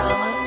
drama.